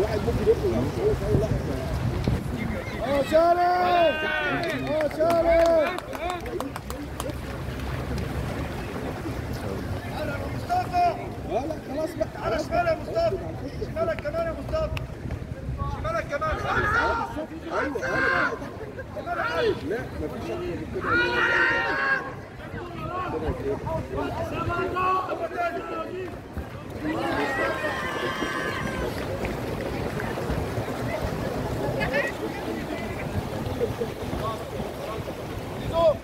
الواحد ممكن يدخل مش هو في اي لحظه آه سالم آه سالم لا لا خلاص بقى على شمال يا مصطفى. شمالك كمان يا مصطفى شمالك كمان أيوه أيوه لا مفيش أحلى من كده يلا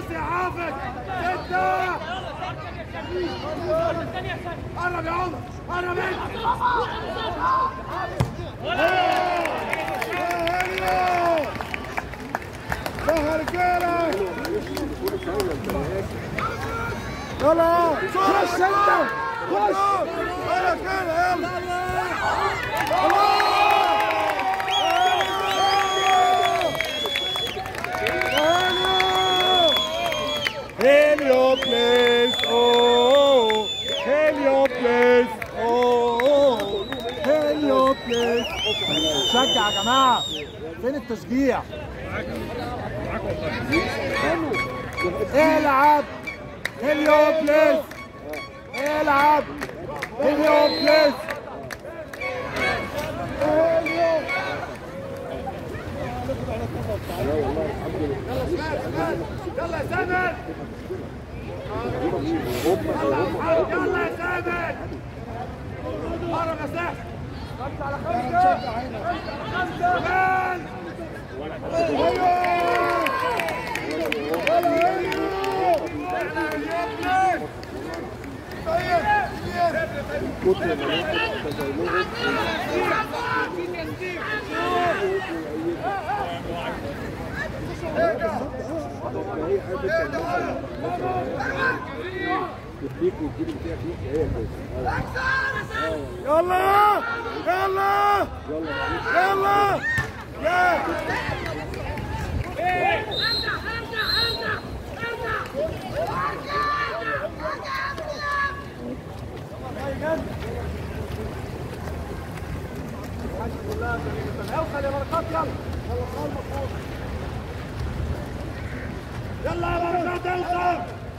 باص يا حافظ ستة قرب يا عمر قرب انت يا رجاله يلا خش أنت خش. يلا كده يلا. شجع يا جماعة. فين التشجيع؟ العب. هليوبوليس العب. هليوبوليس يلا يا سامر. يلا يا سامر. قرب يا سامر. خمسة على خمسة خمسة كتر ما ياخد تزايلهم هي حاجة وتجيب فيها فلوس هي كده يلا يلا يلا يلا اوصل يا بركات يلا يلا يا بركات تيمور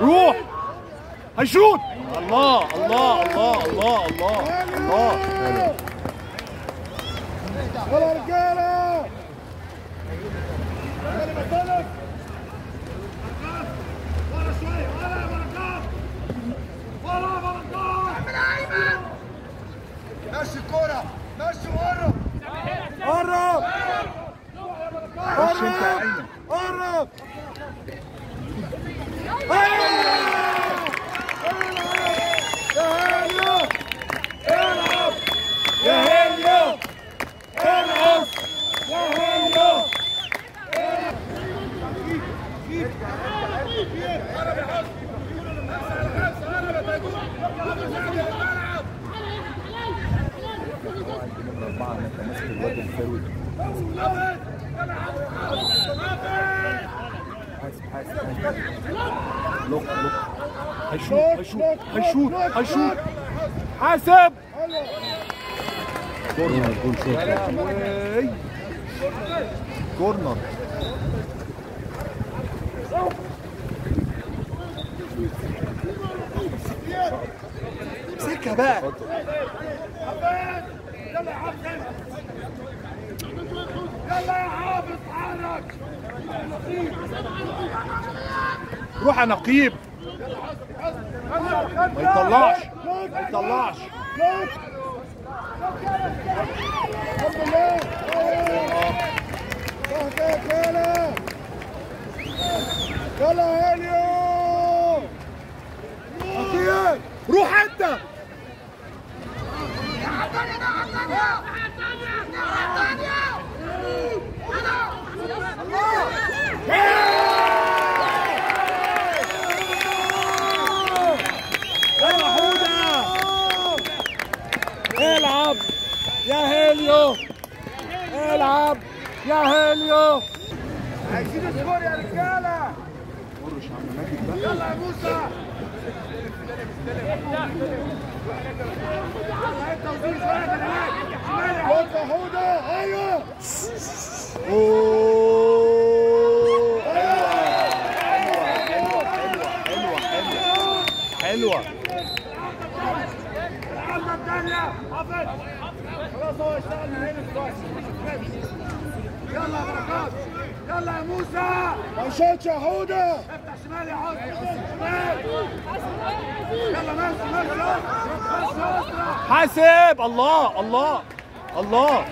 روح. هيشوط. الله الله الله الله الله الله. يلا رجاله. مشي الكورة مشي وقرب قرب خش انت يا ايمن قرب يا هيليو هيليو اربعه انت ماسك الواد الفروي حاسب حاسب لوك لوك هيشوط حاسب كورنر جول شوط كورنر امسكها بقى يلا يا حافظ يلا يا حافظ اتحرك روح يا نقيب. ما يطلعش ما يطلعش. يلا يلا. مش عم ماجد بقى يلا يا موسى حلوة حلوة حلوة يلا يا بركات. يلا يا موسى. ما يا حوده افتح شمال يا عاصم شمال. يلا حاسب. الله الله الله.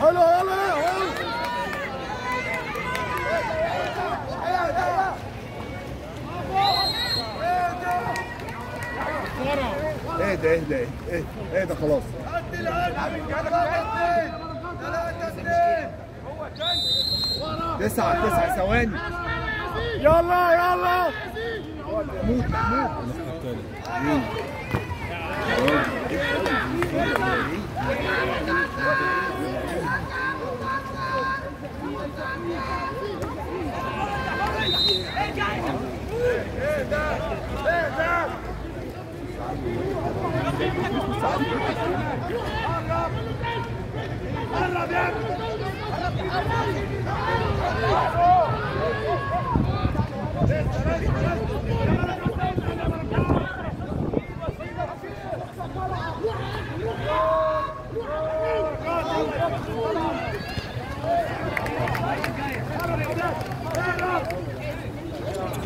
حلو يلا يلا. اهدى اهدى اهدى خلاص. تسعة تسعة ثواني. يلا يلا. قرب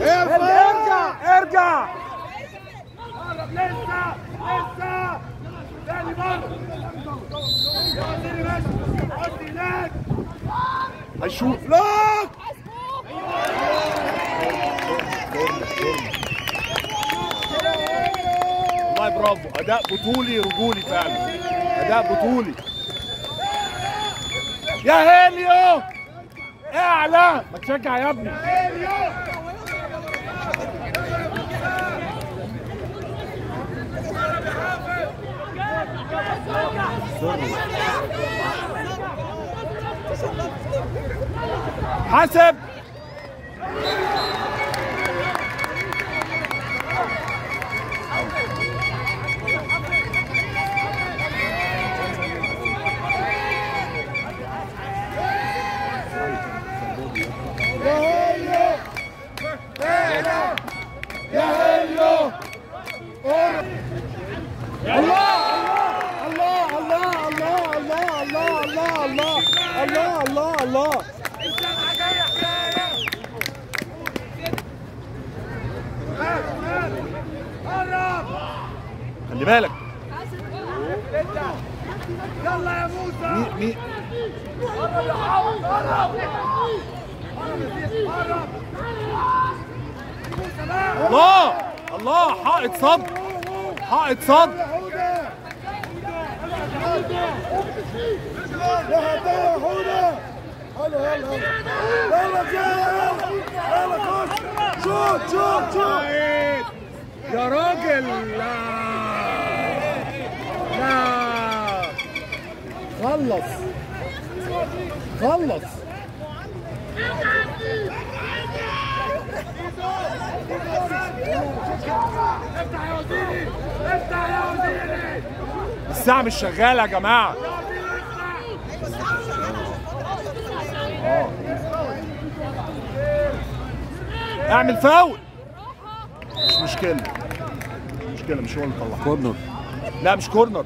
ارجع ارجع قرب لسه لسه تاني مرة يا وزيري ماشي حط هناك هيشوف لا والله برافو. أداء بطولي رجولي فعلا. أداء بطولي. يا هيليو! اعلى. ما تشجع يا ابني. حسب. مالك؟ يلا يا موسى. مين مين قرب يا حافظ قرب الله! الله! حائط صد! حائط صد! يا راجل! خلص. خلص. افتح يا وزيري افتح يا وزيري الساعة مش شغالة يا جماعة. اعمل فاول. مش مشكلة. مش مشكلة مش هو اللي طلع كورنر لا مش كورنر.